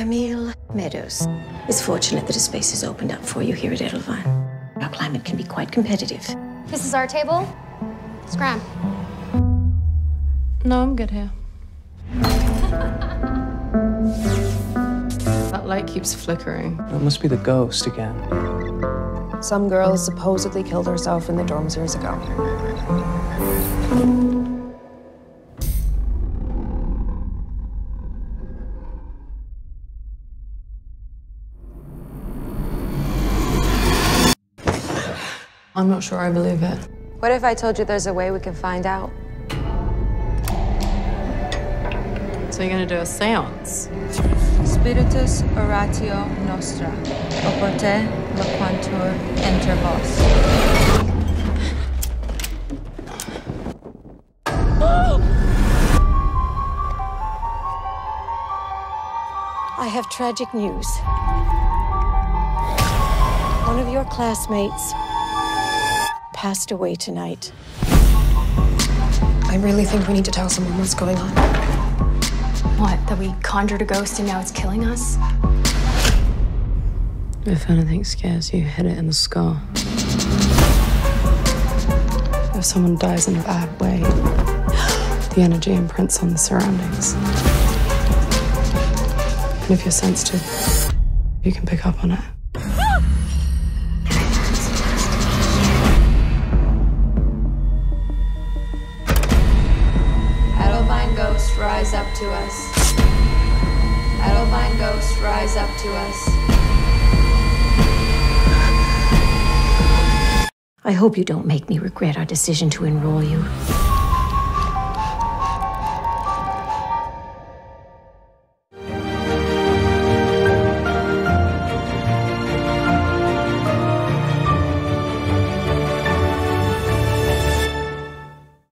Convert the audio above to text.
Camille Meadows. It's fortunate that a space has opened up for you here at Edelvine. Our climate can be quite competitive. This is our table. Scram. No, I'm good here. that light keeps flickering. It must be the ghost again. Some girl supposedly killed herself in the dorms years ago. I'm not sure I believe it. What if I told you there's a way we can find out? So you're gonna do a seance? Spiritus oratio nostra, oporte loquantur inter vos. I have tragic news. One of your classmates passed away tonight. I really think we need to tell someone what's going on. What, that we conjured a ghost and now it's killing us? If anything scares you, hit it in the skull. If someone dies in a bad way, the energy imprints on the surroundings. And if you're sensitive, you can pick up on it. Edelvine ghost, rise up to us. Edelvine ghost, rise up to us. I hope you don't make me regret our decision to enroll you.